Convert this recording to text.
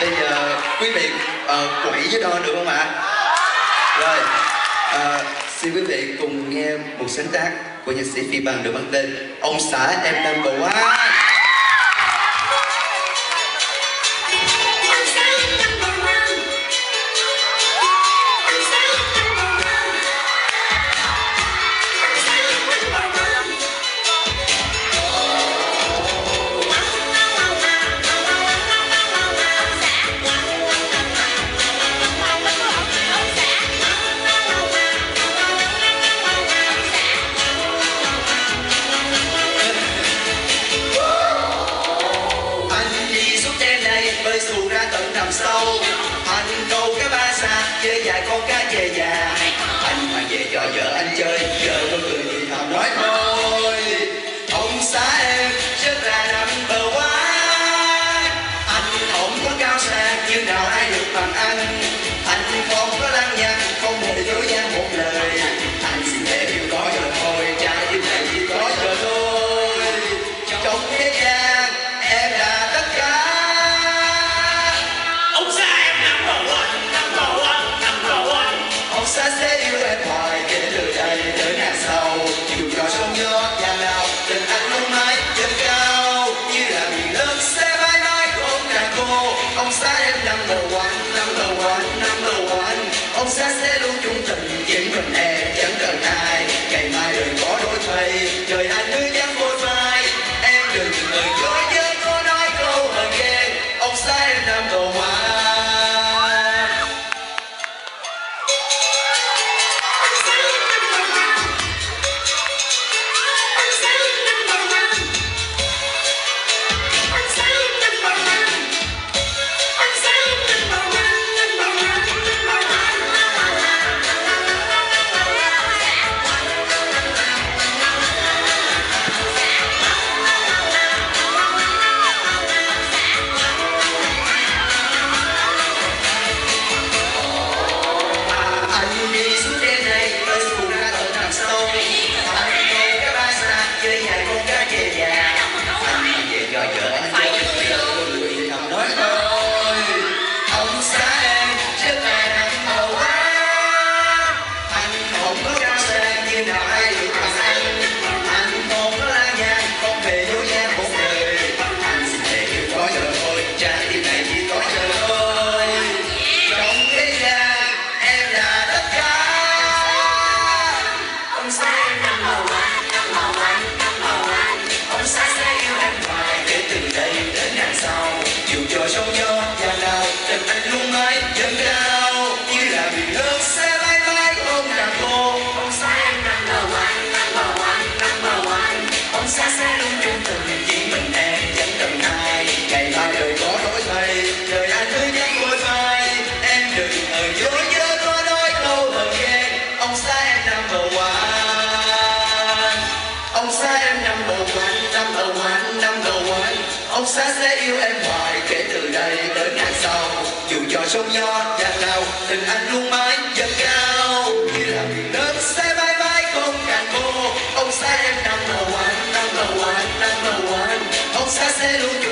bây giờ ờ, quý vị à, quỷ với đo được không ạ? Rồi à, xin quý vị cùng nghe một sáng tác của nhạc sĩ phi bằng được mang tên ông xã em đang bầu quá está ouvindo. chúng ta Ông sẽ sẽ yêu em hoài. Kể từ đây đến ngày sau Dù cho sông nho nhà nào tình anh luôn mãi dâng cao. Khi làm việc lớn sẽ bay bye không càng cô Ông sẽ em number one, number one, number one Ông sẽ sẽ luôn